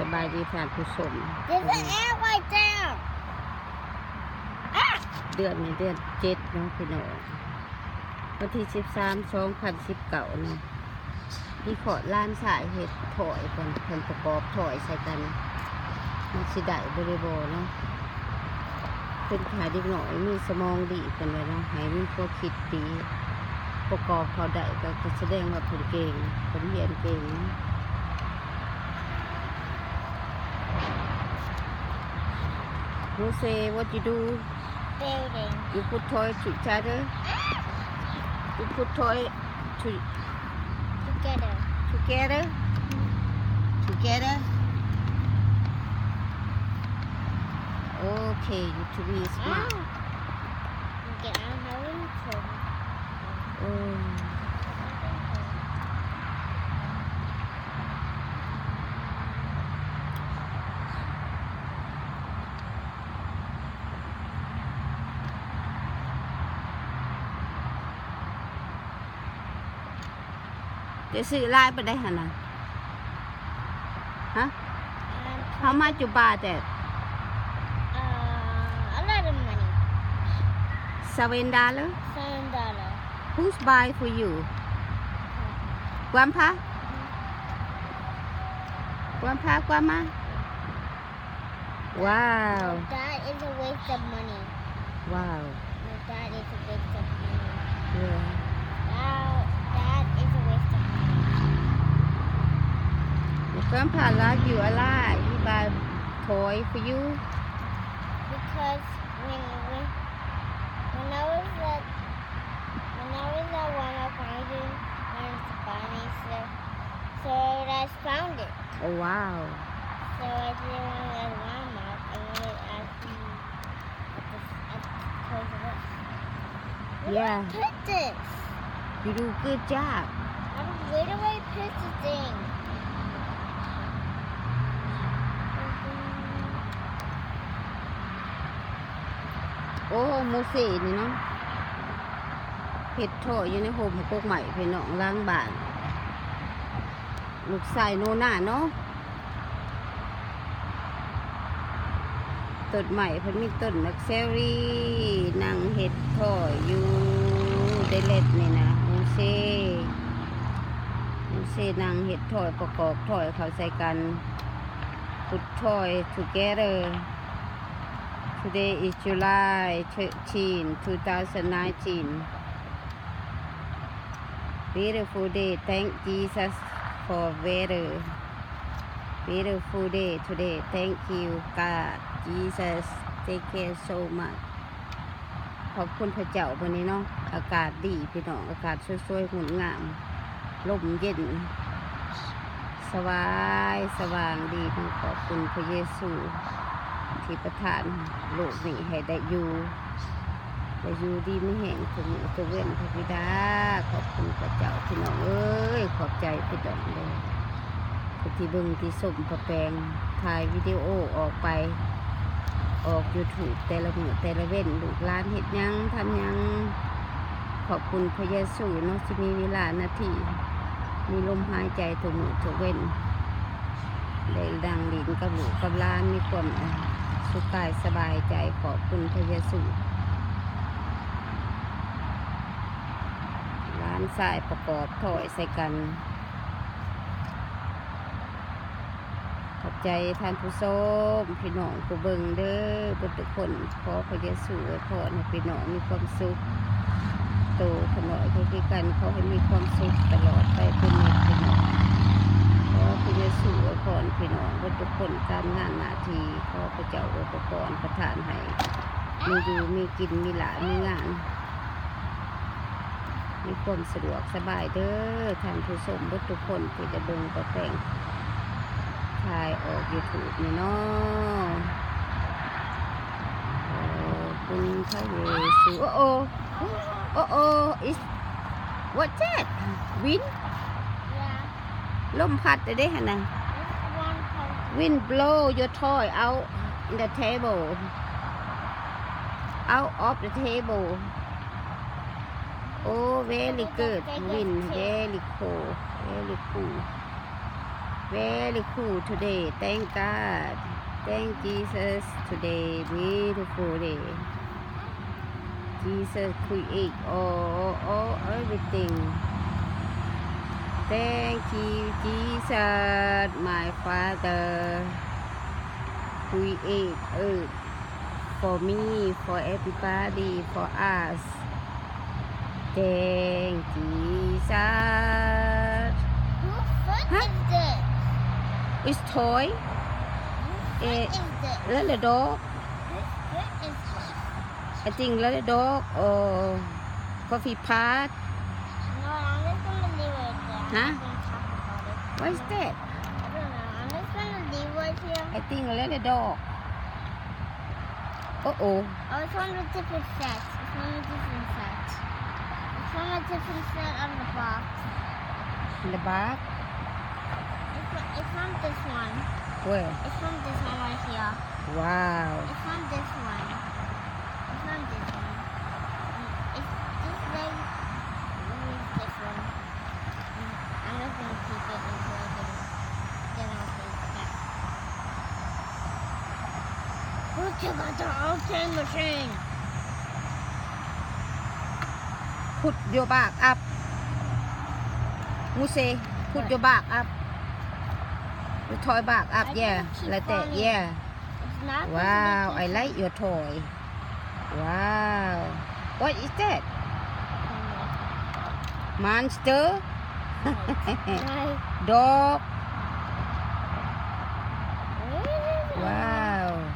สบายดีท่านผู้ชม There's an air right there. Ah! เดือนในเดือนเจ็ดเนาะพี่น้องวันที่สิบสามสองพันสิบเก้าเนาะพี่ขอล้านสายเห็ดถอยกันเพิ่นประกอบถอยใส่กันนะมันสิได้บริบรเนาะเป็นขายเด็กหน่อยมีสมองดีกันเลยเนาะให้มีพวกคิดดี ประกอบเขาได้ก็ก็แสดงว่าเพิ่นเก่งเพิ่นเรียนเก่ง Who say what you do Building. You put toy to each other. You put toy to Together. together. Together. Okay, you to be smart. Get out having fun. จะซื้อลายไปได้หนนะฮะ how much you buy that Uh, a lot of money. seven dollar Seven dollar. who's buy for you กวามพะกวามพะกวามมาว้าว That is a waste of money. wow grandpa you a lot. He buy toy for you. Because when when when I was at when I was at of finding one of the bunnies, so so I found it. Oh wow. So I didn't want to let Walmart. I wanted at the at the at the Toys R Us. Where Yeah. do I put this? You do good job. I don't, where do I put the thing? โอ้โมเสนี่เนาะเห็ดโถอยอยู่ในโฮมกกใหม่พี่น้องล้างบ้าน ลูกใส่โนน่าเนาะต้นใหม่เพิ่นมีต้นนักเซรี่นางเห็ดโถอยอยู่เดเล็ดนี่นะโมเสโมเสนางเห็ดโถอยประกอบถอยเขาใส่กัน put toy together Today is July 13, 2019. Beautiful day. Thank Jesus for weather. Beautiful day today. Thank you God. Jesus take care so much. ขอบคุณพระเจ้าวันนี้เนาะ อากาศดีพี่น้อง อากาศสวยๆงดงาม ลมเย็นสบายสว่างดีขอบคุณพระเยซู ที่ประทานโลกนี้ให้ได้อยู่ได้อยู่ดีไม่แห้งถึงมือจะเว้นพระบิดา ขอบคุณพระเจ้าพี่น้องเอ้ย ขอบใจพี่น้องเลยที่เบิ่งที่สมประแปลงถ่ายวิดีโอออกไป ออก YouTube แต่ละมือแต่ละเว้นลูกหลานเห็ดยังทำยัง ขอบคุณพระเยซูเนาะที่มีเวลานาทีมีลมหายใจถุกมือถุกเว้นได้ดังดินกับลูกกับล้านมีความ สุขกายสบายใจขอบคุณพระเยซูร้านสายประกอบถอยใส่กัน ขอบใจท่านผู้ชมพี่น้องผู้เบิงเด้อบุตรคนขอพระเยซูไว้พรให้พี่น้องมีความสุขโตขน่อยคือกันขอให้มีความสุขตลอดไปเป็นนิจพี่น้องข อพระเยซูอวยพรพี่น้องทุกคนการงานหน้าที่ขอพระเจ้าอวยพรประทานให้มีอยู่มีกินมีหลานมีงาน มีความสะดวกสบายเด้อท่านผู้ชมทุกคนที่จะเบิ่งประแปลงถ่ายออกยูทูบนี่เนาะคุณพระเยซูโอ้โอ้โอ้โอ้ is what's that wind ลมพัดได้ขนาด This one has wind blow your toy out in the table out of the table oh very good wind very cool very cool very cool today thank God thank Jesus today beautiful day Jesus create all, all everything thank you Jesus my father create earth for me for everybody for us thank you, Jesus Whose foot Huh? is this? it's toy Eh. this? little dog Whose foot is this? I think little dog or coffee pot No, I'm just gonna leave it there. I'm Huh? not gonna talk about it. what is that I don't know. I'm just gonna leave it here. I think a little dog uh oh Oh, it's from a different set. It's from a different set. It's from a different set on the box. in the It's from, it's from this one. where It's from this one right here. wow It's from this one. It's from this one. Mm, It's just like use this one. Mm, I'm just gonna keep it until I get it. Then I'll take it back. Who took out the old machine? put your back up Muse put your back up the toy back up I yeah didn't keep like that falling. yeah. It's not supposed to be wow I keep like your toy. Wow. What is that? Monster? Right. dog Wow. wow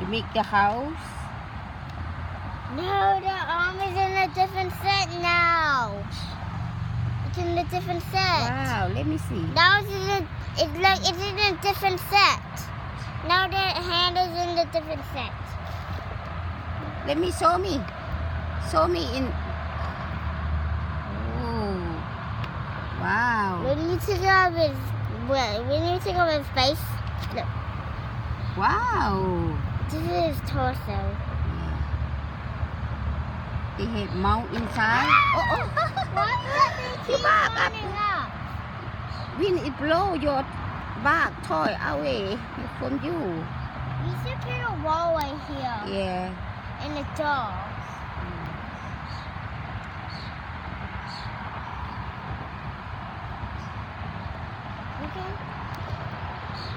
you make the house No, the arm is in a different set now. It's in a different set. wow let me see Now it's in a, it's like it's in a different set. Now the hand is in a different set. Let me show me. Show me in. Oh. Wow. When you take off his, well, when you take off his face, look, Wow. This is torso. They have mouth inside. Oh, oh. Why keep back up. When it blow your back toy away from you. You should put a wall right here Yeah. in the door. Okay.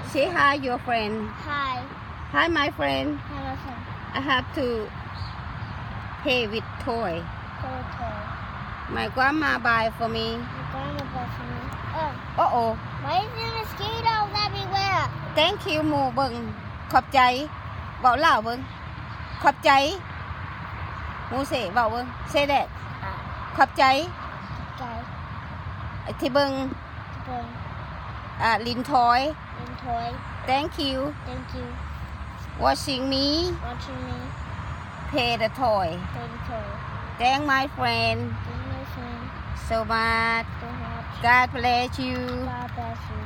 Say hi, your friend. Hi. Hi, my friend. Hello, sir. I have to play with toy. Toto. My grandma buy for me. You're going to bus me. Oh, Uh oh. why is there mosquitoes everywhere? Thank you หมู่เบิงขอบใจเบาเล่าวเบิงขอบใจหมูเสเบาเบิงเซเดดขอบใจ Okay. ที่เบิง Boom. อ่าลินทอย And toy. thank you Thank you. Watching me Watching me. pay the toy Play the toy. thank my friend Thank you, friend. so much So much. God bless you God bless you.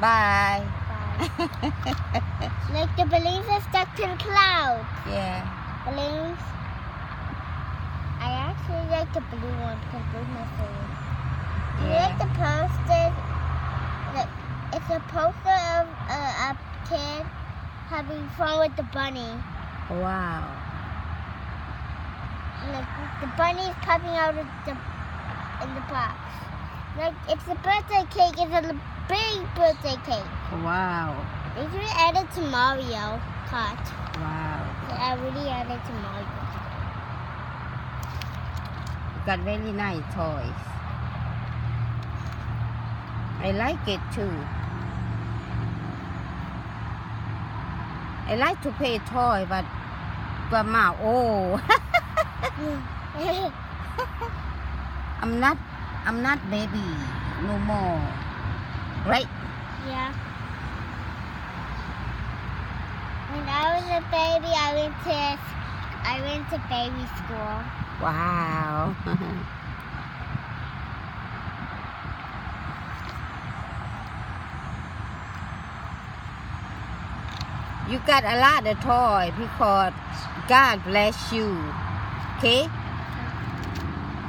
bye Bye. like the balloons are stuck to the clouds. yeah Balloons. I actually like the blue one because blue's my favorite. Do you like the poster? Look, it's a poster of a, a kid having fun with the bunny. wow Like the bunny's popping out of the in the box. Like it's a birthday cake. It's a big birthday cake. wow They should add it to Mario Kart. wow I really added to Mario. got very nice toys I like it too I like to play toy but grandma oh I'm not I'm not baby no more right yeah. When I was a baby, I went to I went to baby school. wow you got a lot of toy because God bless you okay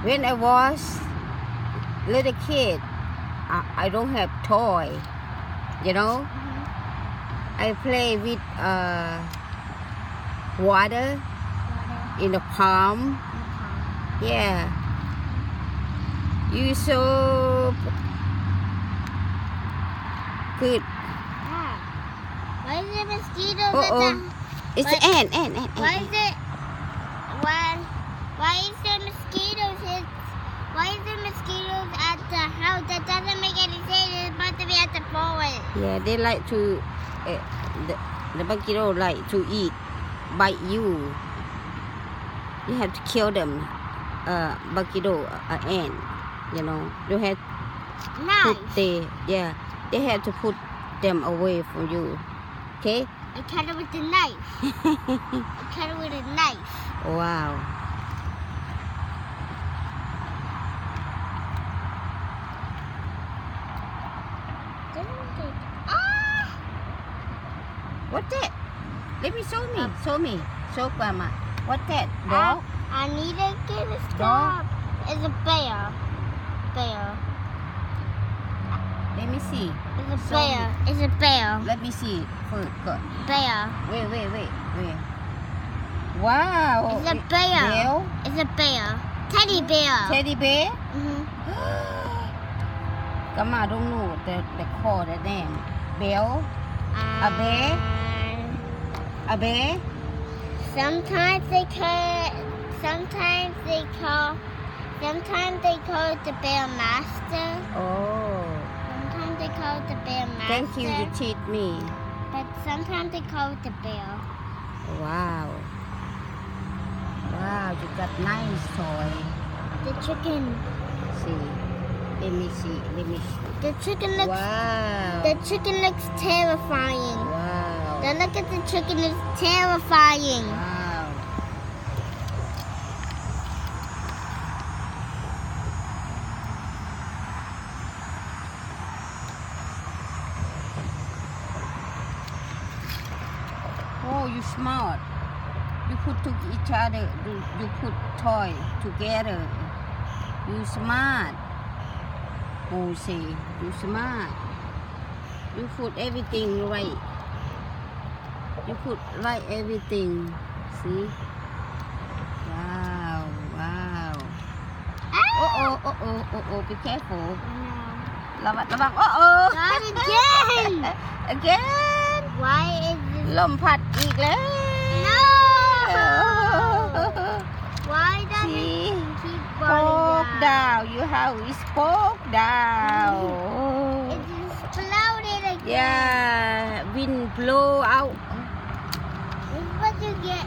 when I was little kid I, I don't have toy you know Mhm. I play with uh water Water. in the palm Okay. yeah you so good. Why is there mosquitoes Uh at oh. the it's What? an ant ant ant, Why is it? Why? Why is there mosquitoes? It's, why is there mosquitoes at the house? That doesn't make any sense. It's supposed to be at the forest. Yeah, they like to, uh, the, the mosquito like to eat, bite you. You have to kill them. Uh, mosquito, uh, ant, you know. You have put Nice. they, yeah, they have to put them away from you. Okay? I cut it with a knife. I cut it with a knife. wow. Ah! What's that? Let me show me. Um, show me. Show grandma. What's that? I, Dog? I need to get a stop. It's a bear. Bear. Let me see. It's a Show bear. It's a bear. Let me see. First, go. Bear. Wait, wait, wait, wait. Wow. It's a it- bear. It's a bear. Teddy bear. Teddy bear? hmm Come on, don't know the, the call, the name. Bell? A bear? A bear? Sometimes they call. Sometimes they call. Sometimes they call it the bear master. Oh. Sometimes they call it the bear. Thank you, you cheat me. But sometimes they call it the bear. Wow. Wow, you got nice toy. The chicken. See. Let me see. Let me see. The chicken looks. Wow. The chicken looks terrifying. Wow. The look at the chicken is terrifying. Wow. Oh, you smart. You put to each other, you put toy together. You smart. Oh Jose, you smart. You put everything right. You put right everything. See? Wow, wow. Uh oh, oh oh, oh oh, be careful. No. Love it, love it. Uh oh. Not again. again. Why is ลมพัดอีกแล้ว No Why does he keep falling down? down you have it spoke down It is clouded again. yeah wind blow out what you get.